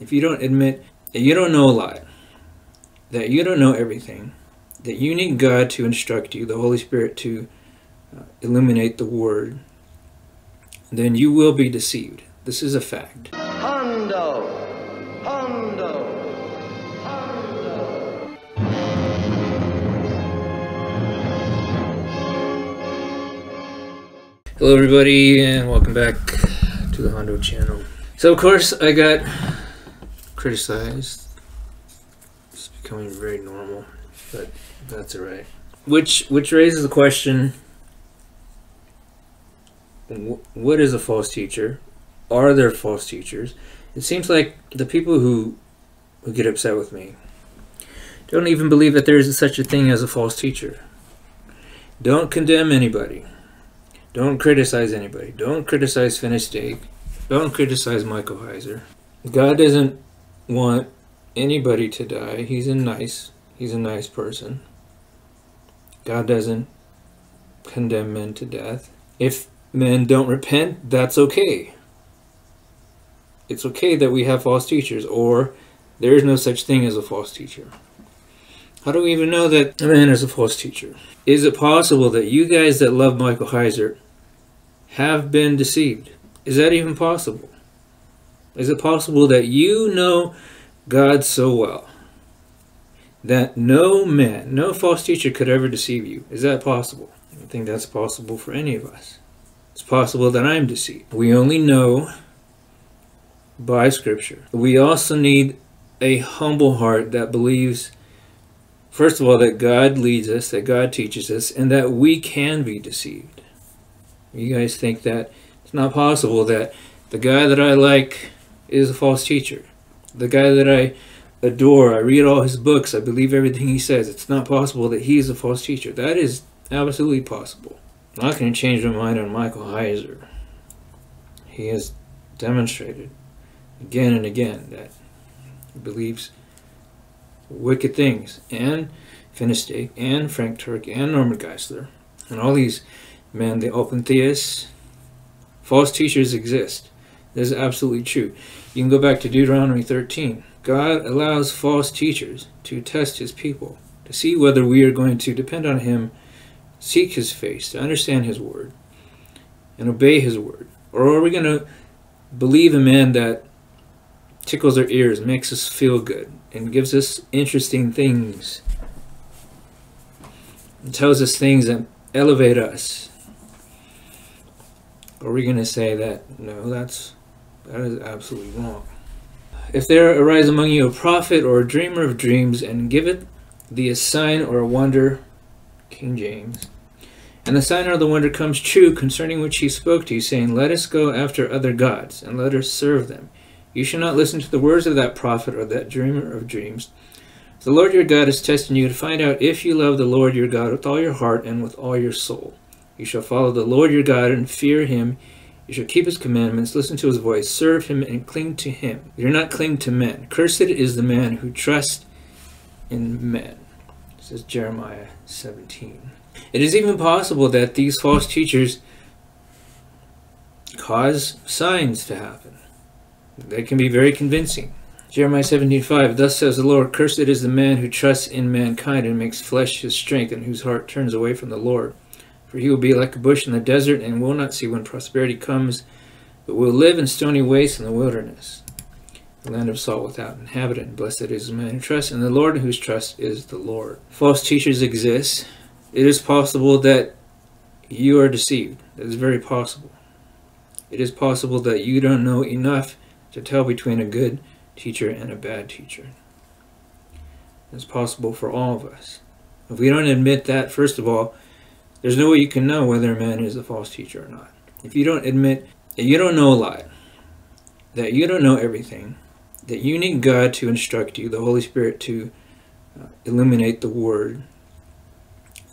if you don't admit that you don't know a lot, that you don't know everything, that you need God to instruct you, the Holy Spirit to uh, illuminate the Word, then you will be deceived. This is a fact. Hondo, Hondo, Hondo. Hello, everybody, and welcome back to the Hondo channel. So, of course, I got criticized. It's becoming very normal, but that's alright. Which which raises the question: What is a false teacher? Are there false teachers? It seems like the people who who get upset with me don't even believe that there is such a thing as a false teacher. Don't condemn anybody. Don't criticize anybody. Don't criticize Finished Steak. Don't criticize Michael Heiser. God doesn't want anybody to die. He's a nice, he's a nice person. God doesn't condemn men to death. If men don't repent, that's okay. It's okay that we have false teachers, or there is no such thing as a false teacher. How do we even know that a man is a false teacher? Is it possible that you guys that love Michael Heiser have been deceived? Is that even possible? Is it possible that you know God so well that no man, no false teacher could ever deceive you? Is that possible? I don't think that's possible for any of us. It's possible that I'm deceived. We only know by Scripture. We also need a humble heart that believes, first of all, that God leads us, that God teaches us, and that we can be deceived. You guys think that it's not possible that the guy that I like is a false teacher. The guy that I adore, I read all his books, I believe everything he says. It's not possible that he is a false teacher. That is absolutely possible. I'm not going to change my mind on Michael Heiser. He has demonstrated again and again that he believes wicked things. And Finnestake and Frank Turek and Norman Geisler and all these men, the open theists, false teachers exist. This is absolutely true. You can go back to Deuteronomy 13. God allows false teachers to test his people, to see whether we are going to depend on him, seek his face, to understand his word, and obey his word. Or are we going to believe a man that tickles our ears, makes us feel good, and gives us interesting things, and tells us things that elevate us? Are we going to say that, no, that's that is absolutely wrong. If there arise among you a prophet or a dreamer of dreams, and giveth thee a sign or a wonder, King James, and the sign or the wonder comes true concerning which he spoke to you, saying, Let us go after other gods, and let us serve them. You shall not listen to the words of that prophet or that dreamer of dreams. The Lord your God is testing you to find out if you love the Lord your God with all your heart and with all your soul. You shall follow the Lord your God and fear him. You shall keep his commandments, listen to his voice, serve him, and cling to him. You do not cling to men. Cursed is the man who trusts in men. Says Jeremiah 17. It is even possible that these false teachers cause signs to happen. They can be very convincing. Jeremiah 17:5 Thus says the Lord, Cursed is the man who trusts in mankind and makes flesh his strength, and whose heart turns away from the Lord. For he will be like a bush in the desert and will not see when prosperity comes, but will live in stony wastes in the wilderness, the land of salt without inhabitant. Blessed is the man who trusts in the Lord, whose trust is the Lord. False teachers exist. It is possible that you are deceived. That is very possible. It is possible that you don't know enough to tell between a good teacher and a bad teacher. It's possible for all of us. If we don't admit that, first of all, there's no way you can know whether a man is a false teacher or not. If you don't admit that you don't know a lot, that you don't know everything, that you need God to instruct you, the Holy Spirit to uh, illuminate the Word,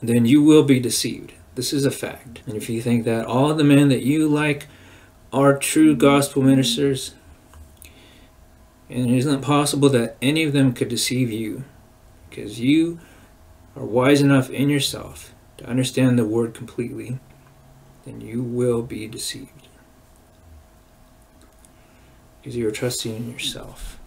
then you will be deceived. This is a fact. And if you think that all the men that you like are true gospel ministers, and it is not possible that any of them could deceive you, because you are wise enough in yourself to understand the word completely, then you will be deceived. Because you are trusting in yourself.